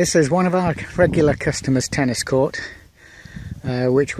This is one of our regular customers' tennis court, uh, which